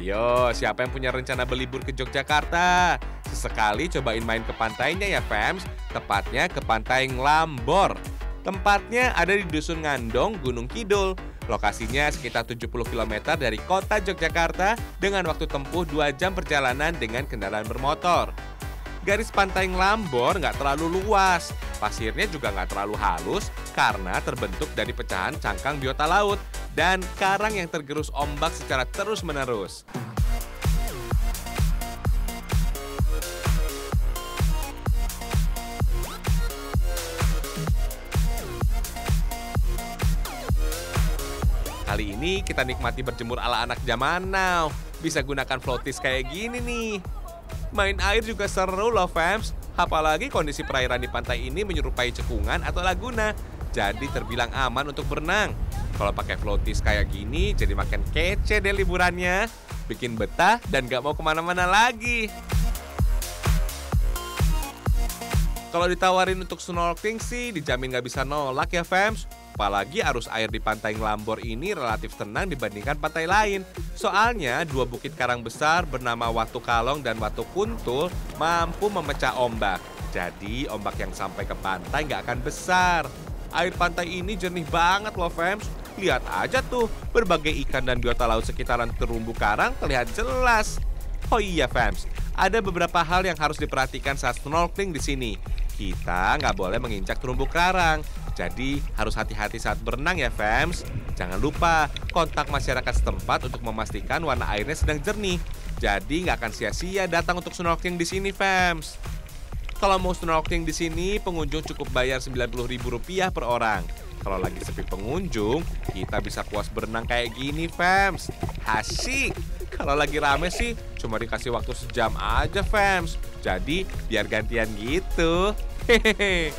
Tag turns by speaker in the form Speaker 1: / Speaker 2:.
Speaker 1: Ayo, siapa yang punya rencana berlibur ke Yogyakarta? Sesekali cobain main ke pantainya ya, fams. Tepatnya ke Pantai Nglambor. Tempatnya ada di Dusun Ngandong, Gunung Kidul. Lokasinya sekitar 70 km dari kota Yogyakarta dengan waktu tempuh 2 jam perjalanan dengan kendaraan bermotor. Garis pantai Nglambor nggak terlalu luas, pasirnya juga nggak terlalu halus karena terbentuk dari pecahan cangkang biota laut dan karang yang tergerus ombak secara terus-menerus. Kali ini kita nikmati berjemur ala anak zaman now. Bisa gunakan floaties kayak gini nih. Main air juga seru loh fams. Apalagi kondisi perairan di pantai ini menyerupai cekungan atau laguna. Jadi terbilang aman untuk berenang. Kalau pakai floaties kayak gini jadi makin kece deh liburannya. Bikin betah dan gak mau ke mana-mana lagi. Kalau ditawarin untuk snorkeling sih dijamin gak bisa nolak ya fams. Apalagi arus air di pantai Ngelambor ini relatif tenang dibandingkan pantai lain. Soalnya dua bukit karang besar bernama Watu Kalong dan Watu Kuntul mampu memecah ombak. Jadi ombak yang sampai ke pantai nggak akan besar. Air pantai ini jernih banget loh fams. Lihat aja tuh, berbagai ikan dan biota laut sekitaran terumbu karang terlihat jelas. Oh iya fams, ada beberapa hal yang harus diperhatikan saat snorkeling di sini. Kita nggak boleh menginjak terumbu karang. Jadi harus hati-hati saat berenang ya fams. Jangan lupa kontak masyarakat setempat untuk memastikan warna airnya sedang jernih. Jadi nggak akan sia-sia datang untuk snorkeling di sini fams. Kalau mau snorkeling di sini, pengunjung cukup bayar Rp90.000 per orang. Kalau lagi sepi pengunjung, kita bisa puas berenang kayak gini, fams. Asik! Kalau lagi rame sih, cuma dikasih waktu sejam aja, fams. Jadi, biar gantian gitu. Hehehe.